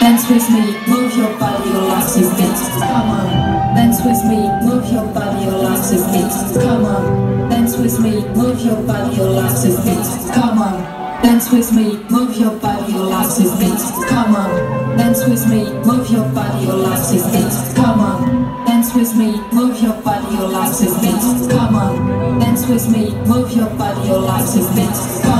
Dance with me, move your body, your life is beat. Come on, dance with me, move your body, your life is beat. Come on, dance with me, move your body, your life is beat. Come on, dance with me, move your body, your life is beat. Come on, dance with me, move your body, your life is beat. Come on, dance with me, move your body, your life is beat. Come on, dance with me, move your body, your life is beat. Come on.